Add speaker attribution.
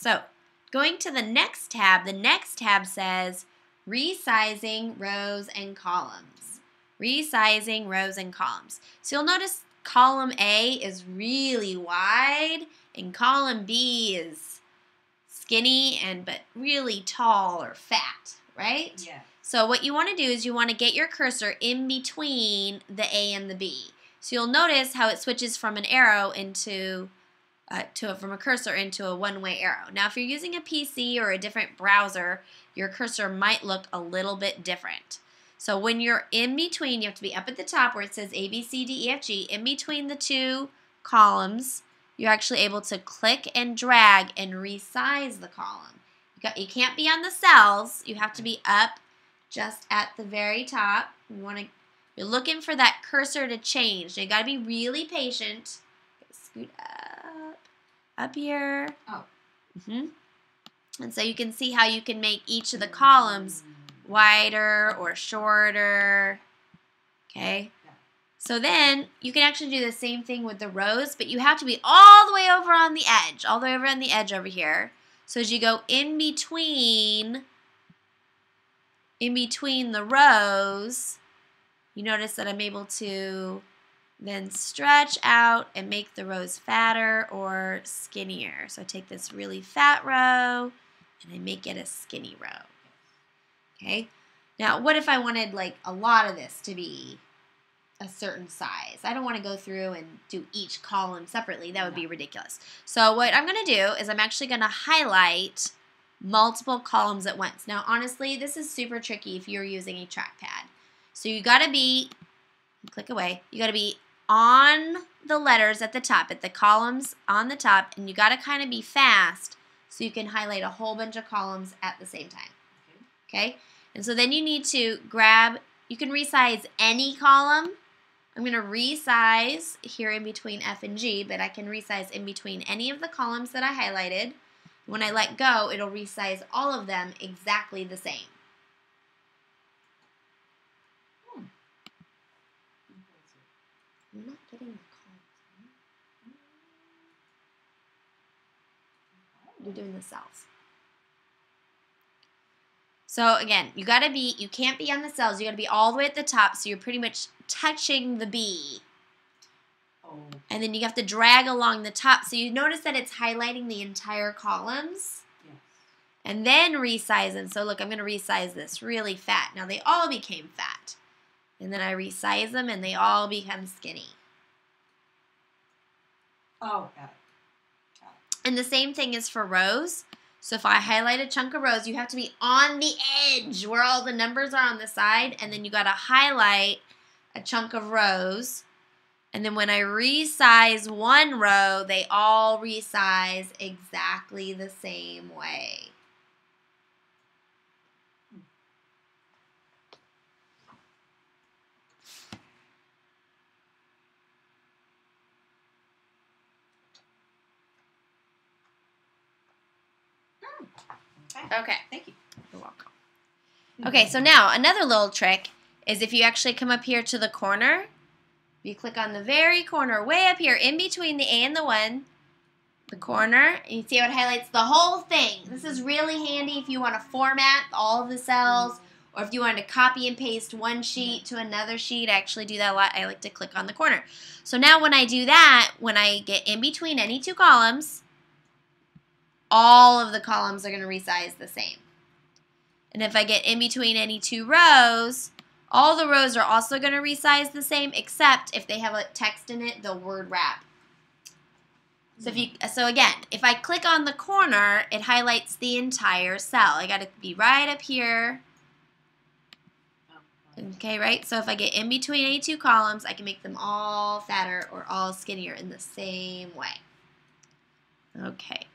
Speaker 1: So going to the next tab, the next tab says resizing rows and columns. Resizing rows and columns. So you'll notice column A is really wide and column B is skinny and but really tall or fat, right?
Speaker 2: Yeah.
Speaker 1: So what you want to do is you want to get your cursor in between the A and the B. So you'll notice how it switches from an arrow into uh, to from a cursor into a one-way arrow. Now, if you're using a PC or a different browser, your cursor might look a little bit different. So when you're in between, you have to be up at the top where it says A, B, C, D, E, F, G. In between the two columns, you're actually able to click and drag and resize the column. You, got, you can't be on the cells. You have to be up just at the very top. You want to you're looking for that cursor to change. you got to be really patient. Scoot up, up here.
Speaker 2: Oh.
Speaker 1: Mm-hmm. And so you can see how you can make each of the columns wider or shorter. Okay. So then you can actually do the same thing with the rows, but you have to be all the way over on the edge, all the way over on the edge over here. So as you go in between, in between the rows, you notice that I'm able to then stretch out and make the rows fatter or skinnier. So I take this really fat row and I make it a skinny row. Okay. Now, what if I wanted like a lot of this to be a certain size? I don't want to go through and do each column separately. That would be ridiculous. So what I'm going to do is I'm actually going to highlight multiple columns at once. Now, honestly, this is super tricky if you're using a trackpad. So you got to be, click away, you got to be on the letters at the top, at the columns on the top, and you got to kind of be fast so you can highlight a whole bunch of columns at the same time. Okay? And so then you need to grab, you can resize any column. I'm going to resize here in between F and G, but I can resize in between any of the columns that I highlighted. When I let go, it'll resize all of them exactly the same. I'm not getting the columns. You're doing the cells. So again, you gotta be, you can't be on the cells. You gotta be all the way at the top, so you're pretty much touching the B.
Speaker 2: Oh.
Speaker 1: And then you have to drag along the top. So you notice that it's highlighting the entire columns.
Speaker 2: Yes.
Speaker 1: And then resize them. So look, I'm gonna resize this really fat. Now they all became fat. And then I resize them and they all become skinny.
Speaker 2: Oh, got it. Got it.
Speaker 1: And the same thing is for rows. So if I highlight a chunk of rows, you have to be on the edge where all the numbers are on the side, and then you got to highlight a chunk of rows. And then when I resize one row, they all resize exactly the same way.
Speaker 2: Okay.
Speaker 1: Okay.
Speaker 2: Thank you.
Speaker 1: You're welcome. Mm-hmm. Okay, so now another little trick is if you actually come up here to the corner, you click on the very corner, way up here, in between the A and the 1, the corner, and you see how it highlights the whole thing. This is really handy if you want to format all of the cells, or if you want to copy and paste one sheet to another sheet. I actually do that a lot. I like to click on the corner. So now when I do that, when I get in between any two columns, all of the columns are going to resize the same. And if I get in between any two rows, all the rows are also going to resize the same, except if they have a text in it, they'll word wrap. So if you, so again, if I click on the corner, it highlights the entire cell. I got to be right up here. Okay, right? So if I get in between any two columns, I can make them all fatter or all skinnier in the same way. Okay.